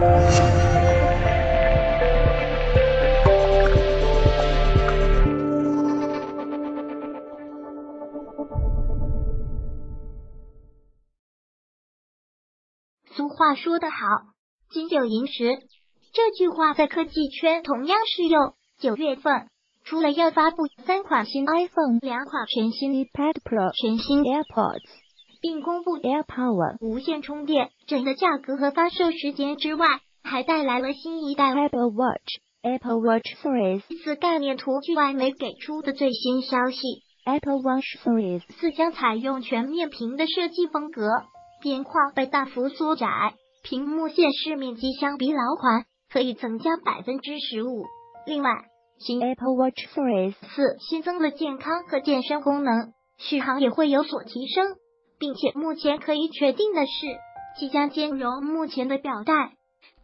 俗话说得好，“金九银十”，这句话在科技圈同样适用。九月份，除了要发布三款新 iPhone、两款全新 iPad Pro、全新 AirPods，并公布 AirPower 无线充电枕的价格和发售时间之外，还带来了新一代 Apple Watch、Apple Watch Series 四概念图。据外媒给出的最新消息，Apple Watch Series 四将采用全面屏的设计风格。边框被大幅缩窄，屏幕显示面积相比老款可以增加百分之十五。另外，新 Apple Watch Series 四新增了健康和健身功能，续航也会有所提升，并且目前可以确定的是，即将兼容目前的表带。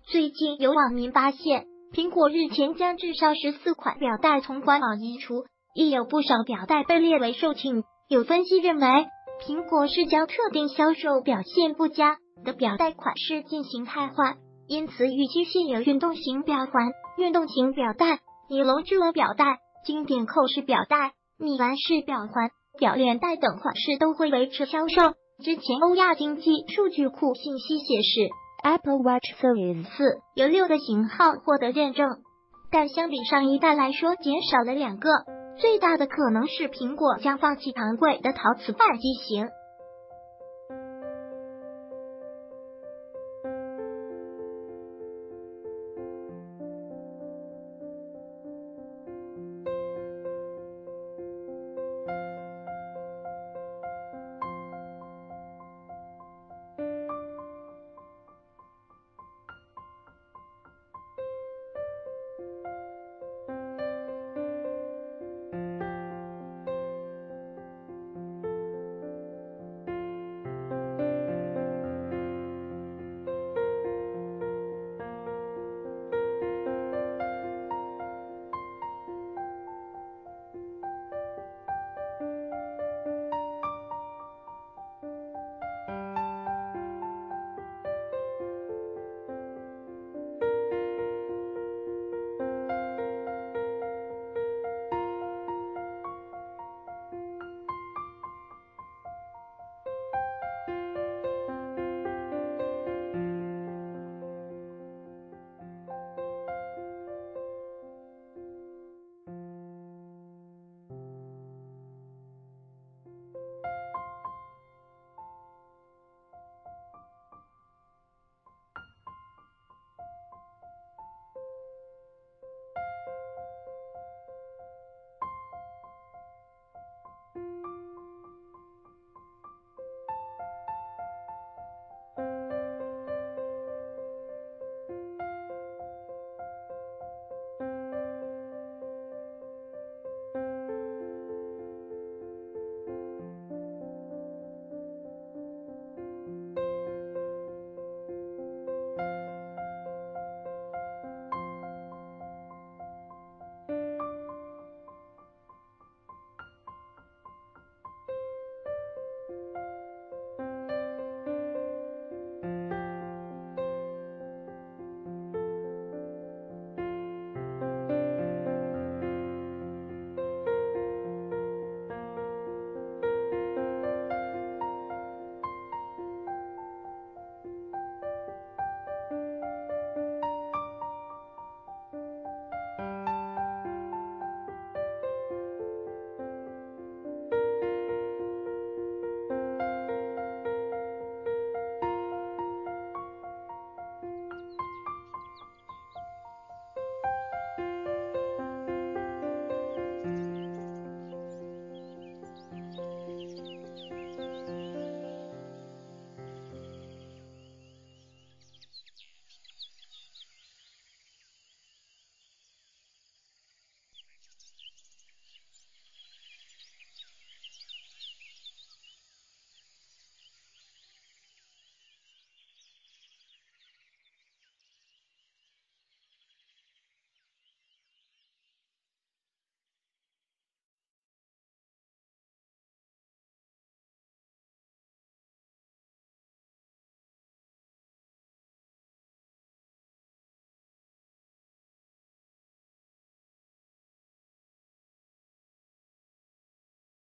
最近有网民发现，苹果日前将至少十四款表带从官网移除，亦有不少表带被列为售罄。有分析认为。苹果是将特定销售表现不佳的表带款式进行汰换，因此预计现有运动型表环、运动型表带、尼龙质纹表带、经典扣式表带、米兰式表环、表链带等款式都会维持销售。之前欧亚经济数据库信息显示，Apple Watch Series 四有六个型号获得认证，但相比上一代来说减少了两个。最大的可能是苹果将放弃昂贵的陶瓷半机型，